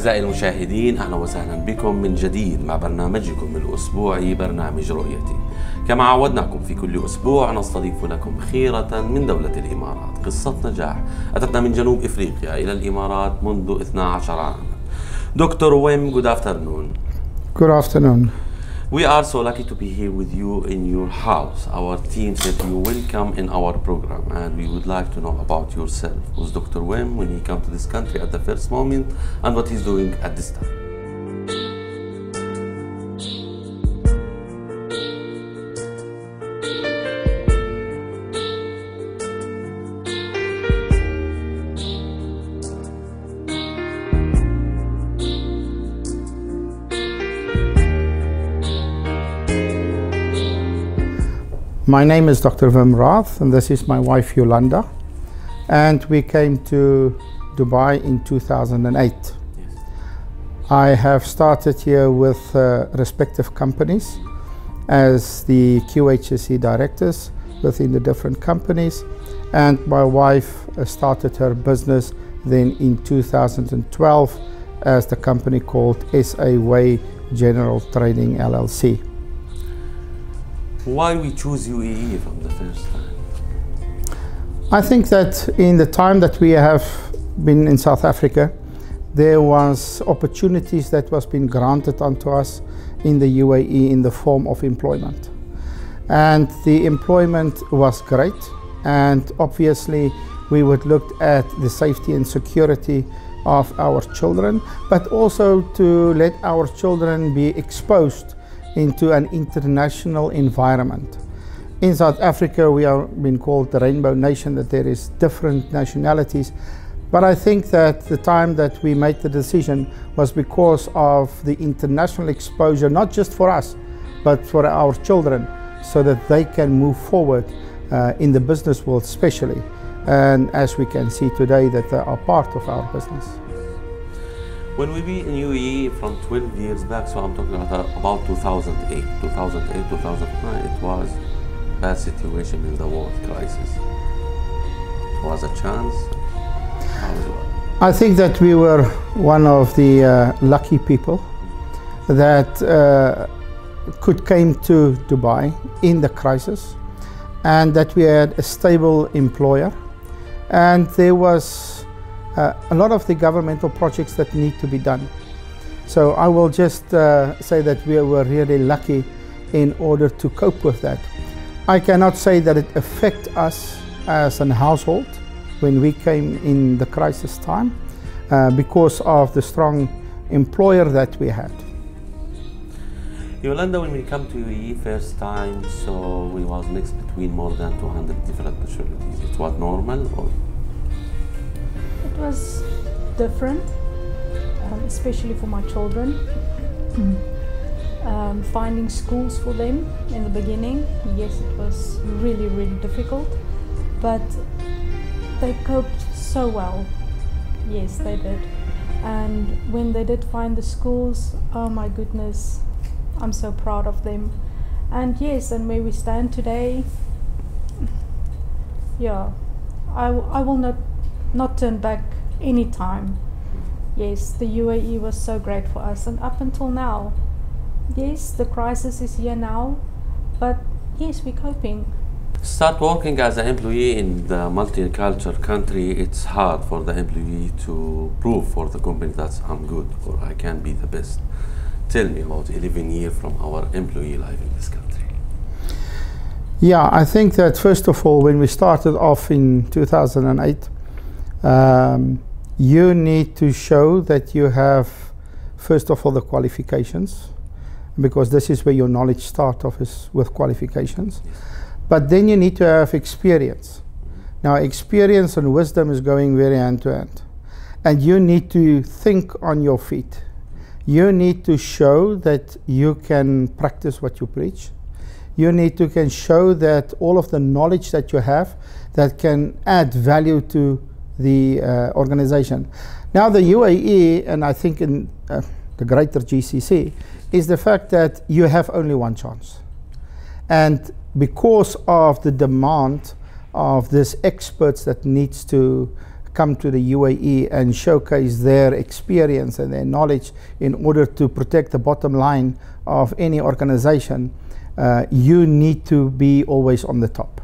أعزائي المشاهدين أهلا وسهلا بكم من جديد مع برنامجكم الأسبوعي برنامج رؤيتي. كما عودناكم في كل أسبوع نستضيف لكم خيرة من دولة الإمارات قصة نجاح أتتنا من جنوب إفريقيا إلى الإمارات منذ 12 عاما. دكتور ويم good afternoon. Good afternoon. We are so lucky to be here with you in your house. Our team said you welcome in our program and we would like to know about yourself. Who's Dr. Wim when he came to this country at the first moment and what he's doing at this time? My name is Dr. Wim Rath, and this is my wife Yolanda. And we came to Dubai in 2008. I have started here with uh, respective companies as the QHSE directors within the different companies. And my wife uh, started her business then in 2012 as the company called SA Way General Trading LLC. Why we choose UAE from the first time? I think that in the time that we have been in South Africa, there was opportunities that was being granted unto us in the UAE in the form of employment. And the employment was great and obviously we would look at the safety and security of our children, but also to let our children be exposed into an international environment. In South Africa, we are being called the Rainbow Nation, that there is different nationalities. But I think that the time that we made the decision was because of the international exposure, not just for us, but for our children, so that they can move forward uh, in the business world, especially. And as we can see today, that they are part of our business. When we be in UAE from 12 years back, so I'm talking about, about 2008, 2008, 2009, it was bad situation in the world crisis. It was a chance. I think that we were one of the uh, lucky people that uh, could came to Dubai in the crisis and that we had a stable employer and there was uh, a lot of the governmental projects that need to be done. So I will just uh, say that we were really lucky in order to cope with that. I cannot say that it affect us as a household when we came in the crisis time uh, because of the strong employer that we had. Yolanda, when we come to UAE first time, so we was mixed between more than 200 different nationalities. It was normal or? Was different, um, especially for my children. um, finding schools for them in the beginning, yes, it was really, really difficult, but they coped so well. Yes, they did. And when they did find the schools, oh my goodness, I'm so proud of them. And yes, and where we stand today, yeah, I, I will not not turn back any time. Yes, the UAE was so great for us, and up until now, yes, the crisis is here now, but yes, we're coping. Start working as an employee in the multicultural country, it's hard for the employee to prove for the company that I'm good or I can be the best. Tell me about 11 years from our employee life in this country. Yeah, I think that first of all, when we started off in 2008, um, you need to show that you have, first of all, the qualifications, because this is where your knowledge starts off is with qualifications. But then you need to have experience. Now, experience and wisdom is going very hand to hand. And you need to think on your feet. You need to show that you can practice what you preach. You need to can show that all of the knowledge that you have that can add value to the uh, organization. Now, the UAE, and I think in uh, the greater GCC, is the fact that you have only one chance. And because of the demand of these experts that needs to come to the UAE and showcase their experience and their knowledge in order to protect the bottom line of any organization, uh, you need to be always on the top.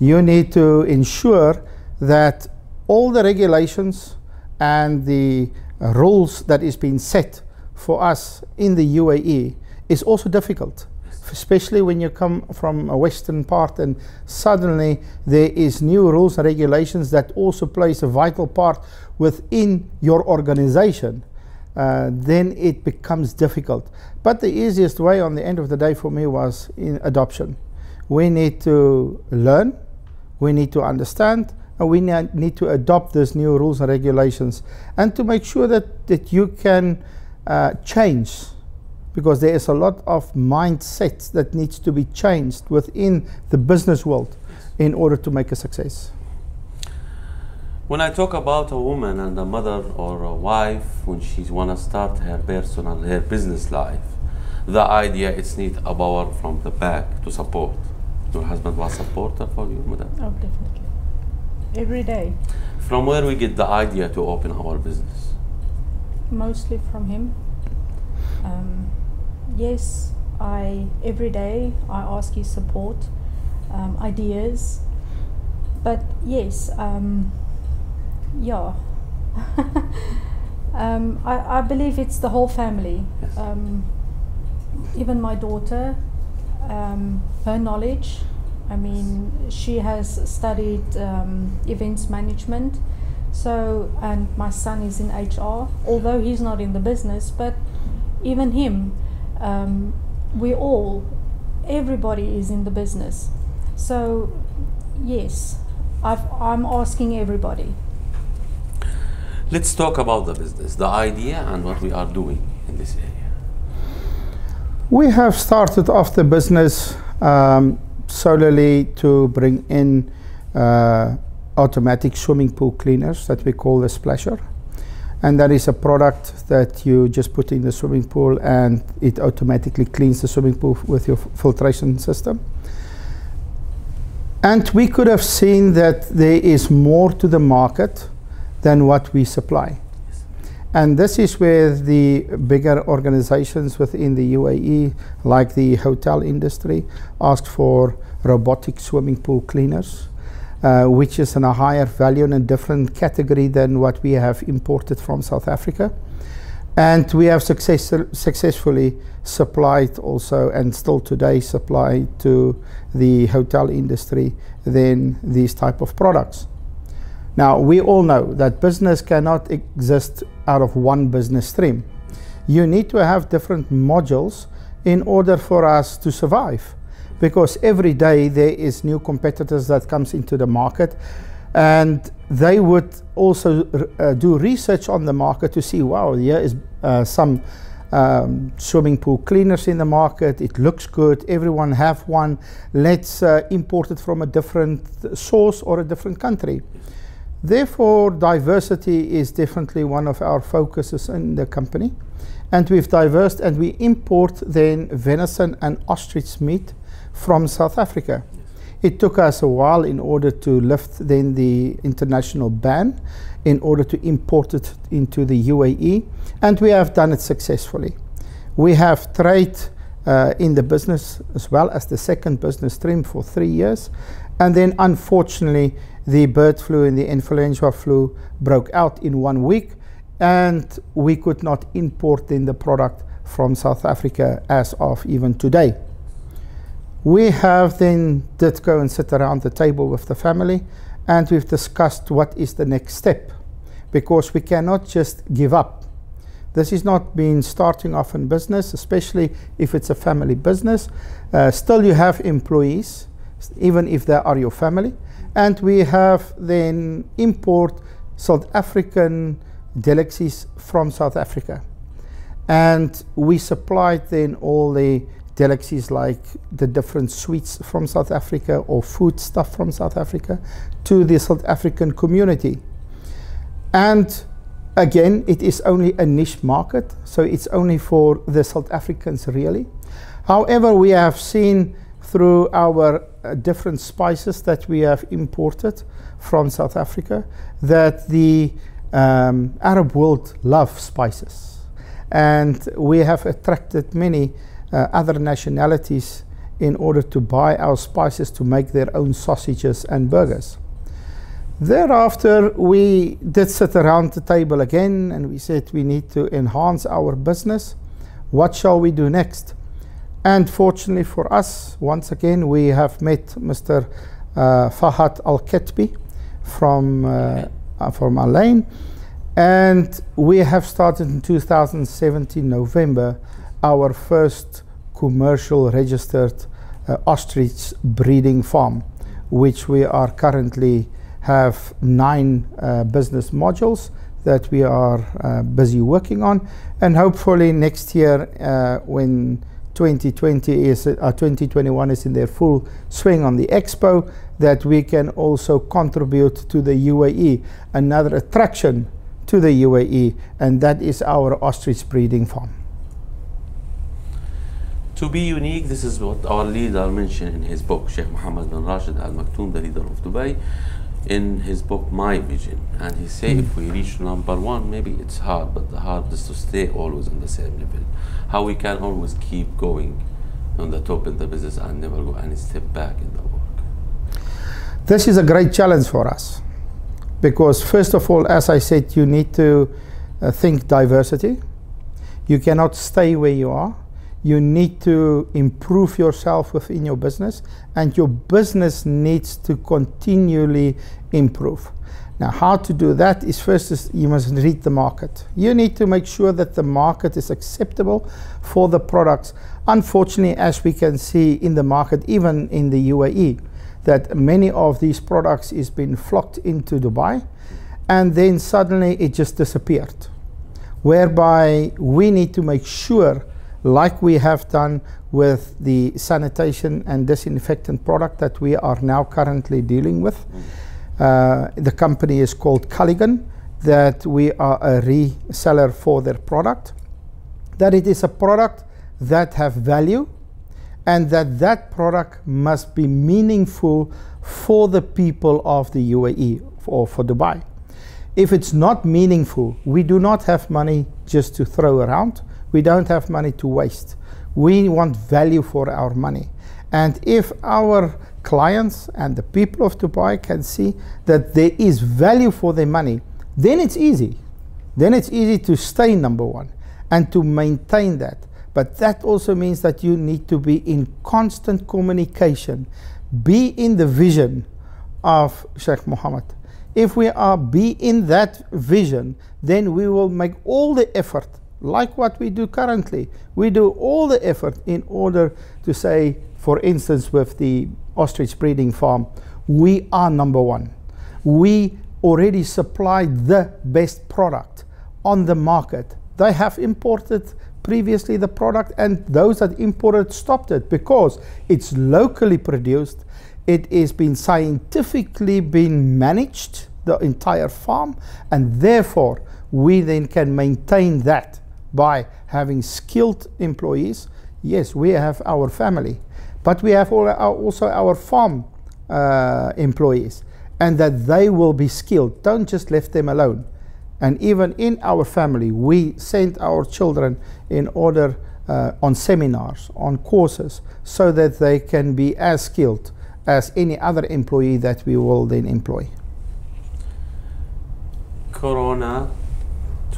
You need to ensure that all the regulations and the rules that is being set for us in the UAE is also difficult especially when you come from a western part and suddenly there is new rules and regulations that also plays a vital part within your organization uh, then it becomes difficult. But the easiest way on the end of the day for me was in adoption. We need to learn we need to understand and we need to adopt these new rules and regulations and to make sure that, that you can uh, change because there is a lot of mindsets that needs to be changed within the business world in order to make a success. When I talk about a woman and a mother or a wife when she's wanna start her personal, her business life, the idea is need a power from the back to support. Your husband was supporter for you, madam? Oh, definitely. Every day. From where we get the idea to open our business? Mostly from him. Um, yes, I every day I ask his support, um, ideas, but yes, um, yeah. um, I, I believe it's the whole family. Yes. Um, even my daughter, um, her knowledge. I mean, she has studied um, events management. So, and my son is in HR, although he's not in the business, but even him, um, we all, everybody is in the business. So, yes, I've, I'm asking everybody. Let's talk about the business, the idea and what we are doing in this area. We have started off the business um, solely to bring in uh, automatic swimming pool cleaners that we call the splasher and that is a product that you just put in the swimming pool and it automatically cleans the swimming pool with your filtration system. And we could have seen that there is more to the market than what we supply. And this is where the bigger organizations within the UAE, like the hotel industry, asked for robotic swimming pool cleaners uh, which is in a higher value and a different category than what we have imported from South Africa. And we have success successfully supplied also and still today supply to the hotel industry then these type of products. Now we all know that business cannot exist out of one business stream. You need to have different modules in order for us to survive because every day there is new competitors that comes into the market and they would also uh, do research on the market to see wow here is uh, some um, swimming pool cleaners in the market. It looks good. Everyone have one. Let's uh, import it from a different source or a different country. Therefore diversity is definitely one of our focuses in the company. And we've diversed and we import then venison and ostrich meat from South Africa. It took us a while in order to lift then the international ban in order to import it into the UAE, and we have done it successfully. We have trade uh, in the business as well as the second business stream for three years, and then unfortunately the bird flu and the influenza flu broke out in one week, and we could not import in the product from South Africa as of even today. We have then did go and sit around the table with the family and we've discussed what is the next step because we cannot just give up. This is not being starting off in business, especially if it's a family business. Uh, still, you have employees, even if they are your family. And we have then import South African delicacies from South Africa. And we supplied then all the delicacies like the different sweets from South Africa or food stuff from South Africa to the South African community. And again, it is only a niche market, so it's only for the South Africans really. However, we have seen through our uh, different spices that we have imported from South Africa that the um, Arab world love spices. And we have attracted many other nationalities in order to buy our spices to make their own sausages and burgers. Thereafter, we did sit around the table again and we said we need to enhance our business. What shall we do next? And fortunately for us, once again, we have met Mr. Uh, Fahad Al Ketbi from, uh, uh, from Al Ain. And we have started in 2017 November our first commercial registered uh, ostrich breeding farm, which we are currently have nine uh, business modules that we are uh, busy working on, and hopefully next year uh, when 2020 is uh, 2021 is in their full swing on the expo, that we can also contribute to the UAE, another attraction to the UAE, and that is our ostrich breeding farm. To be unique, this is what our leader mentioned in his book, Sheikh Mohammed bin Rashid Al Maktoum, the leader of Dubai, in his book My Vision. And he said Mm. if we reach number one, maybe it's hard, but the hard is to stay always on the same level. How we can always keep going on the top in the business and never go any step back in the work. This is a great challenge for us because, first of all, as I said, you need to uh, think diversity. You cannot stay where you are. You need to improve yourself within your business, and your business needs to continually improve. Now, how to do that is first is you must read the market. You need to make sure that the market is acceptable for the products. Unfortunately, as we can see in the market, even in the UAE, that many of these products is been flocked into Dubai, and then suddenly it just disappeared. Whereby we need to make sure, like we have done with the sanitation and disinfectant product that we are now currently dealing with. Uh, the company is called Culligan, that we are a reseller for their product. That it is a product that have value, and that that product must be meaningful for the people of the UAE or for Dubai. If it's not meaningful, we do not have money just to throw around. We don't have money to waste. We want value for our money. And if our clients and the people of Dubai can see that there is value for their money, then it's easy. Then it's easy to stay number one and to maintain that. But that also means that you need to be in constant communication, be in the vision of Sheikh Mohammed. If we are be in that vision, then we will make all the effort, like what we do currently. We do all the effort in order to say, for instance, with the ostrich breeding farm, we are number one. We already supply the best product on the market. They have imported previously the product and those that imported stopped it because it's locally produced it is been scientifically been managed the entire farm and therefore we then can maintain that by having skilled employees. Yes we have our family but we have our, also our farm uh, employees and that they will be skilled. Don't just leave them alone. And even in our family, we send our children in order uh, on seminars, on courses, so that they can be as skilled as any other employee that we will then employ. Corona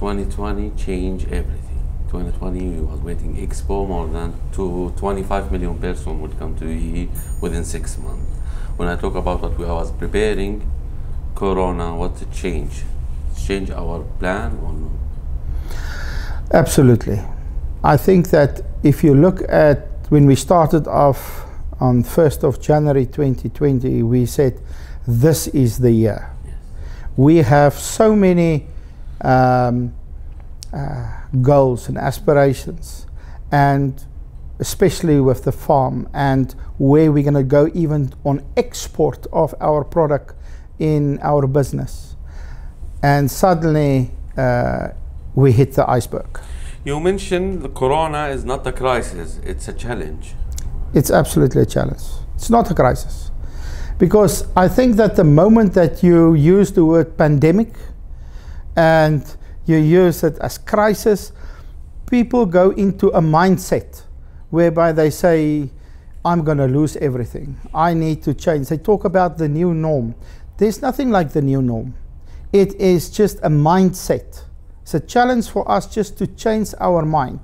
2020 changed everything. 2020 we was waiting Expo, more than to 25 million person would come to UAE within six months. When I talk about what we was preparing, Corona, what changed? Change Change our plan or no? Absolutely. I think that if you look at when we started off on 1st of January 2020, we said this is the year. Yes. We have so many um, uh, goals and aspirations, and especially with the farm and where we're going to go even on export of our product in our business. And suddenly uh, we hit the iceberg. You mentioned the Corona is not a crisis; it's a challenge. It's absolutely a challenge. It's not a crisis. Because I think that the moment that you use the word pandemic and you use it as crisis, people go into a mindset whereby they say, I'm going to lose everything. I need to change. They talk about the new norm. There's nothing like the new norm. It is just a mindset. It's a challenge for us just to change our mind.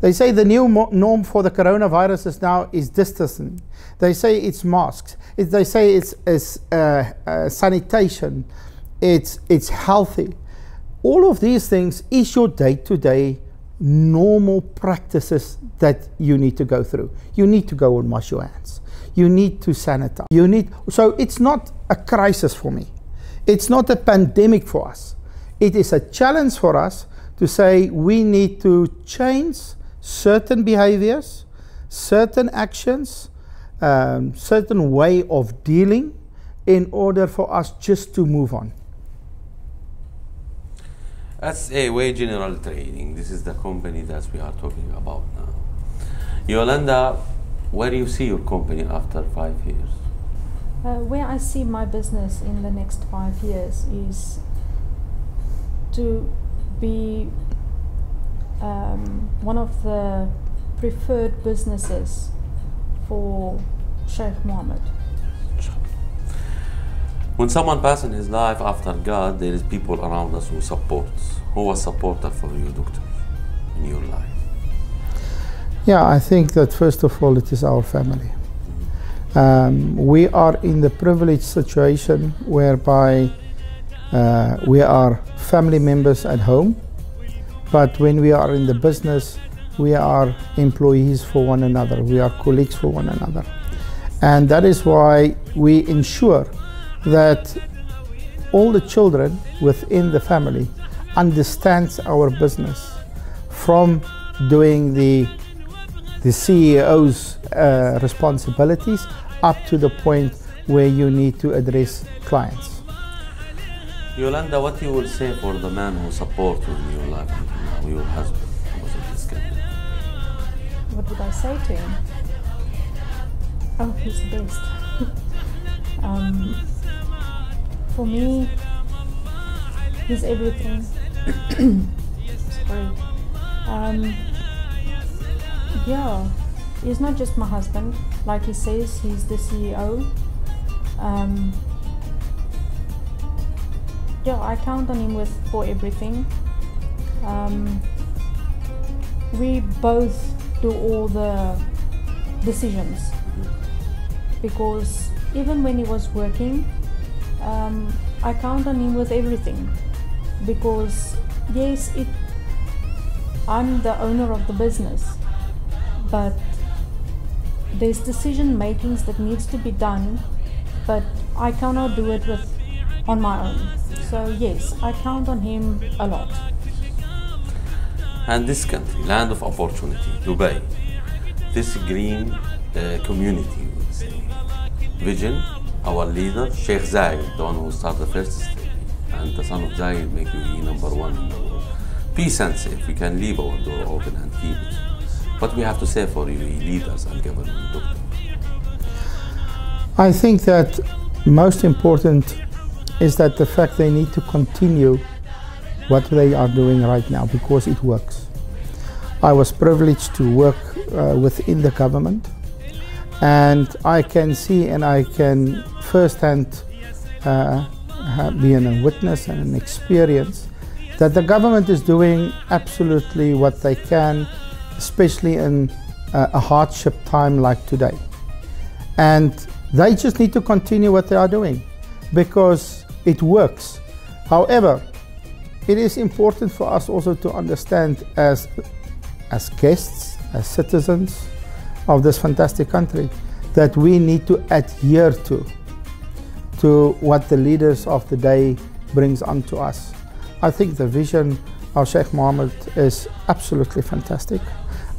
They say the new norm for the coronavirus is now is distancing. They say it's masks. It, they say it's, it's uh, uh, sanitation. It's, it's healthy. All of these things is your day-to-day normal practices that you need to go through. You need to go and wash your hands. You need to sanitize. You need so it's not a crisis for me. It's not a pandemic for us. It is a challenge for us to say we need to change certain behaviors, certain actions, um, certain way of dealing in order for us just to move on. That's a way general trading. This is the company that we are talking about now. Yolanda, where do you see your company after five years? Uh, where I see my business in the next five years is to be um, one of the preferred businesses for Sheikh Mohammed. When someone passes his life after God, there is people around us who support. Who was supporter for you, doctor, in your life? Yeah, I think that first of all, it is our family. Um, we are in the privileged situation whereby uh, we are family members at home, but when we are in the business, we are employees for one another, we are colleagues for one another. And that is why we ensure that all the children within the family understands our business from doing the the CEO's uh, responsibilities up to the point where you need to address clients. Yolanda, what you will say for the man who supports you in your life now, your husband, What would I say to him? Oh, he's the best. um, for me, he's everything. Sorry. Um, yeah, he's not just my husband. Like he says, he's the CEO. Um, yeah, I count on him with for everything. Um, we both do all the decisions because even when he was working, um, I count on him with everything because yes, it I'm the owner of the business, but there's decision makings that needs to be done, but I cannot do it with on my own. So yes, I count on him a lot. And this country, land of opportunity, Dubai, this green uh, community. Vision, our leader, Sheikh Zayed, the one who started the first study, and the son of Zayed make you number one in the world. Peace and safe, we can leave our door open and keep it. What we have to say for you leaders and government? I think that most important is that the fact they need to continue what they are doing right now because it works. I was privileged to work uh, within the government and I can see and I can firsthand uh, be a witness and an experience that the government is doing absolutely what they can, especially in uh, a hardship time like today. And they just need to continue what they are doing because it works. However, it is important for us also to understand as, as guests, as citizens of this fantastic country, that we need to adhere to, to what the leaders of the day brings onto us. I think the vision of Sheikh Mohammed is absolutely fantastic.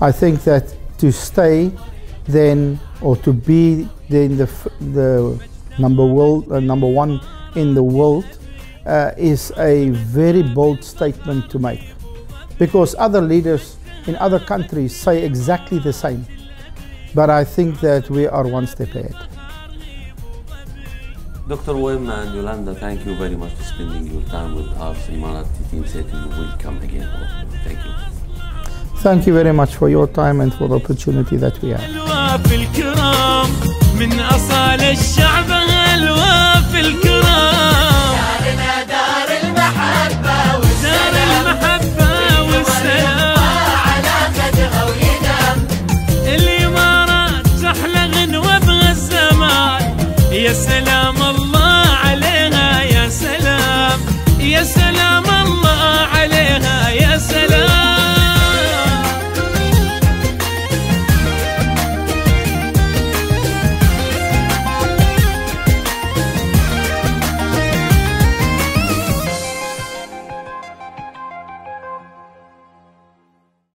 I think that to stay then, or to be then the, the number, world, uh, number one in the world uh, is a very bold statement to make because other leaders in other countries say exactly the same. But I think that we are one step ahead. Dr. Wim and Yolanda, thank you very much for spending your time with us. Emirati team said you will come again. Thank you. Thank you very much for your time and for the opportunity that we have.